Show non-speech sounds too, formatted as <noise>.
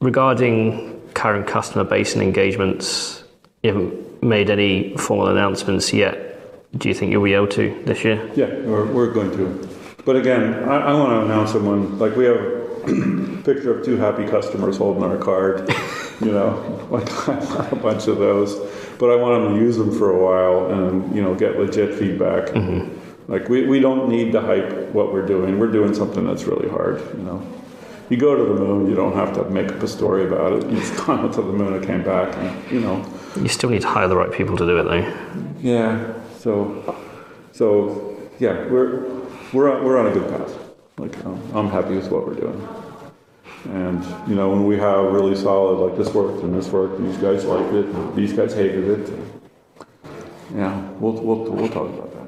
Regarding current customer base and engagements, you haven't made any formal announcements yet. Do you think you'll be able to this year? Yeah, we're, we're going to. But again, I, I want to announce someone. like, we have a <clears throat> picture of two happy customers holding our card, you know, <laughs> like a bunch of those. But I want them to use them for a while and, you know, get legit feedback. Like, we, we don't need to hype what we're doing. We're doing something that's really hard, you know. You go to the moon, you don't have to make up a story about it. You just <laughs> gone to the moon and came back, and, you know. You still need to hire the right people to do it, though. Yeah. So, so yeah, we're we're on, we're on a good path. Like um, I'm happy with what we're doing. And you know, when we have really solid, like this worked and this worked, and these guys liked it, and these guys hated it. Yeah, we'll we'll we'll talk about that.